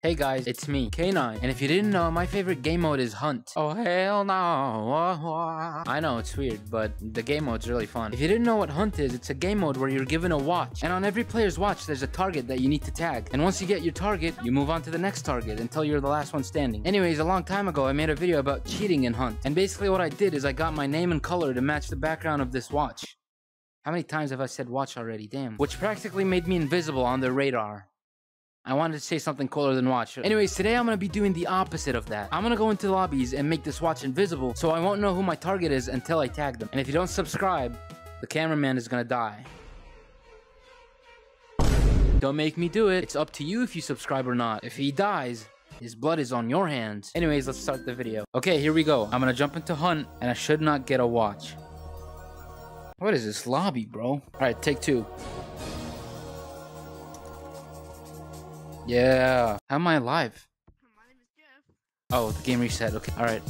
Hey guys, it's me, K9, and if you didn't know, my favorite game mode is Hunt. Oh hell no. I know, it's weird, but the game mode's really fun. If you didn't know what Hunt is, it's a game mode where you're given a watch, and on every player's watch, there's a target that you need to tag. And once you get your target, you move on to the next target until you're the last one standing. Anyways, a long time ago, I made a video about cheating in Hunt, and basically what I did is I got my name and color to match the background of this watch. How many times have I said watch already? Damn. Which practically made me invisible on their radar. I wanted to say something cooler than watch. Anyways, today I'm gonna be doing the opposite of that. I'm gonna go into lobbies and make this watch invisible so I won't know who my target is until I tag them. And if you don't subscribe, the cameraman is gonna die. Don't make me do it. It's up to you if you subscribe or not. If he dies, his blood is on your hands. Anyways, let's start the video. Okay, here we go. I'm gonna jump into hunt and I should not get a watch. What is this lobby, bro? Alright, take two. Yeah. How am I alive? Oh, the game reset. Okay, alright.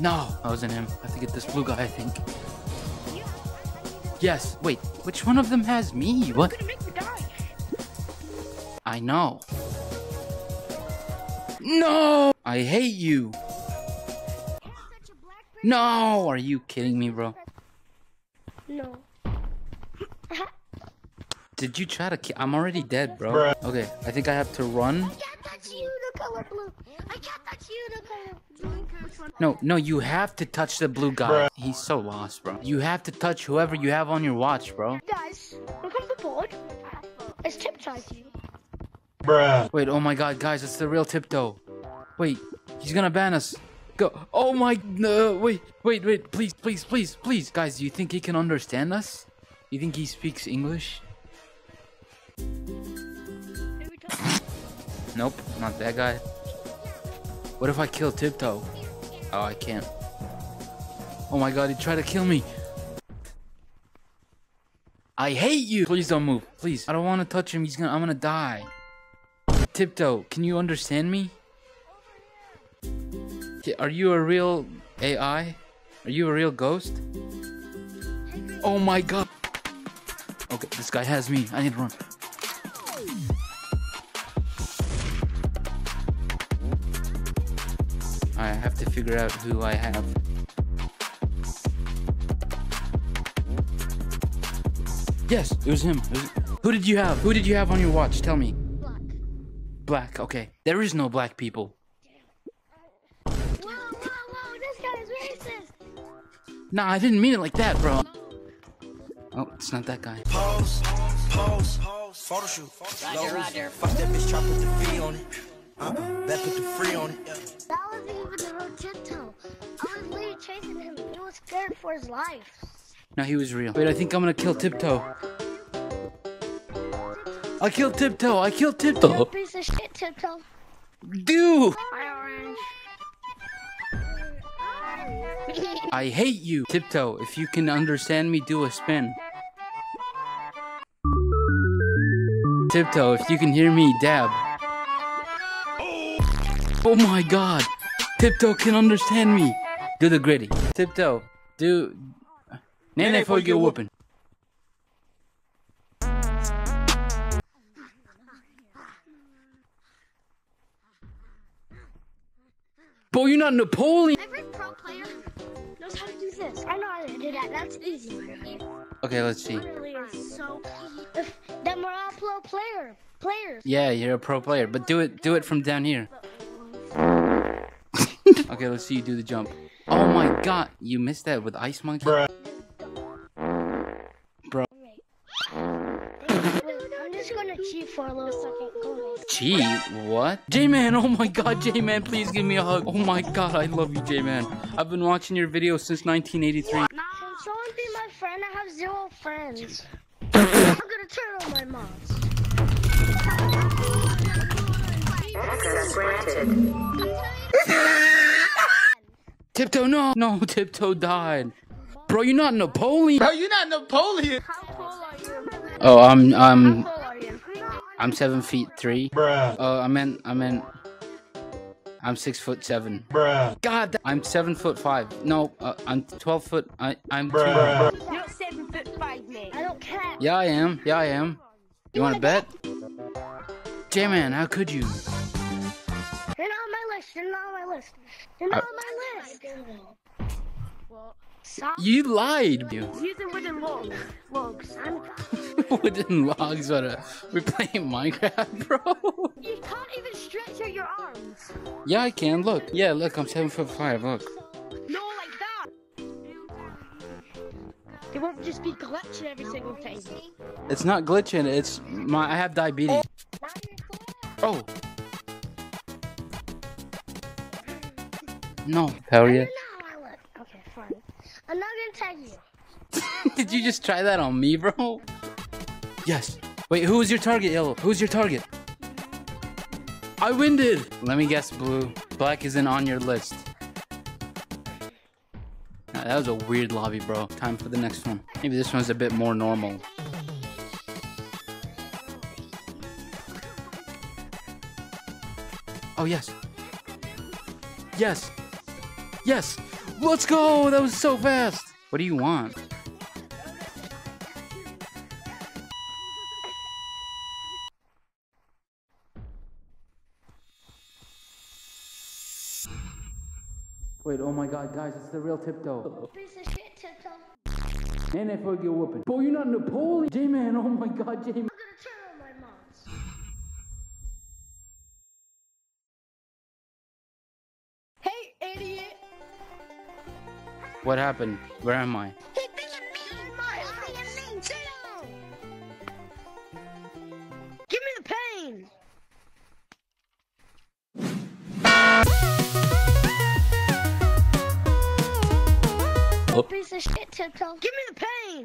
No, I wasn't him. I have to get this blue guy, I think. Yes, wait, which one of them has me? What? I know. No! I hate you! No! Are you kidding me, bro? No. Did you try to kill? I'm already dead, bro. Okay, I think I have to run. I can't touch you, the color blue. I can't touch you, the color. No, no, you have to touch the blue guy. He's so lost, bro. You have to touch whoever you have on your watch, bro. Guys, look on the board. It's tip tied. Bruh. Wait, oh my god, guys, it's the real Tiptoe. Wait, he's gonna ban us. Go. Oh my, no, wait, wait, wait, please, please, please, please. Guys, do you think he can understand us? You think he speaks English? Nope, not that guy. What if I kill Tiptoe? Oh, I can't. Oh my god, he tried to kill me. I hate you! Please don't move. Please. I don't want to touch him. He's gonna- I'm gonna die. Tiptoe, can you understand me? Are you a real AI? Are you a real ghost? Oh my god. Okay, this guy has me. I need to run. Have to figure out who I have. Yes, it was him. It was- Who did you have? Who did you have on your watch? Tell me. Black. Black. Okay. There is no black people. Whoa, whoa, whoa, this guy is racist. Nah, I didn't mean it like that, bro. Oh, it's not that guy. Pose, pose, photo shoot. Roger, Roger. Fuck that bitch, try put the fee on it. Uh, that put the free on it. Yeah. That wasn't even the real tiptoe. I was literally chasing him. He was scared for his life. No, he was real. Wait, I think I'm gonna kill Tiptoe. I killed Tiptoe. I killed You're a Tiptoe. piece of shit, tiptoe. Dude, Hi, orange. I hate you. Tiptoe, if you can understand me, do a spin. Tiptoe, if you can hear me, dab. Oh my god. Tiptoe can understand me. Do the gritty. Tiptoe, do. Nene for your whooping. Bro, you're not Napoleon. Every pro player knows how to do this. I know how to do that. That's easy. Okay, let's see. Literally is so if then we're all pro player players. Yeah, you're a pro player, but do it do it from down here. okay, let's see you do the jump. Oh my god, you missed that with Ice Monkey? Bruh. Bro. I'm just gonna cheat for a little second. Go ahead. Cheat? What? J-Man, oh my god, J-Man, please give me a hug. Oh my god, I love you, J-Man. I've been watching your videos since 1983. Can someone be my friend? I have zero friends. I'm gonna turn on my moms. Tiptoe, no! No, Tiptoe died. Bro, you're not Napoleon. Bro, you're not Napoleon. How tall are you? Oh, I'm, I'm, tall are you? I'm seven feet three. Bruh. Oh, I meant, I meant, I'm six foot seven. Bruh. God, th- I'm seven foot five. No, uh, I'm twelve foot. I, I'm. Two. Bruh. You're not seven foot five, mate. I don't care. Yeah, I am. Yeah, I am. You want to bet? J-Man, how could you? You're not on my list. You're not on my list. You're not I- on my list. Well, stop You lied. You using wooden logs. Logs. Wooden logs. What? A, we're playing Minecraft, bro. you can't even stretch out your arms. Yeah, I can. Look. Yeah, look. I'm seven foot five. Look. No, like that. It won't just be glitching every single time. It's not glitching. It's my. I have diabetes. Now. Oh. No. Hell yeah. No, I look. Okay, fine. I'm not gonna tag you. Did you just try that on me, bro? Yes. Wait, who was your target, Yellow? Who's your target? I winded. Let me guess, Blue. Black isn't on your list. Nah, that was a weird lobby, bro. Time for the next one. Maybe this one's a bit more normal. Oh, yes. Yes. Yes. Let's go. That was so fast. What do you want? Wait, oh my god, guys, it's the real tiptoe. Piece of shit, Tiptoe. And if I get whooping. Bro, you're not Napoleon. J-Man, oh my god, J-Man. What happened? Where am I? He's being mean! He's being mean! Sit down! Give me the pain! Oh. Piece of shit, Tiptoe. Give me the pain!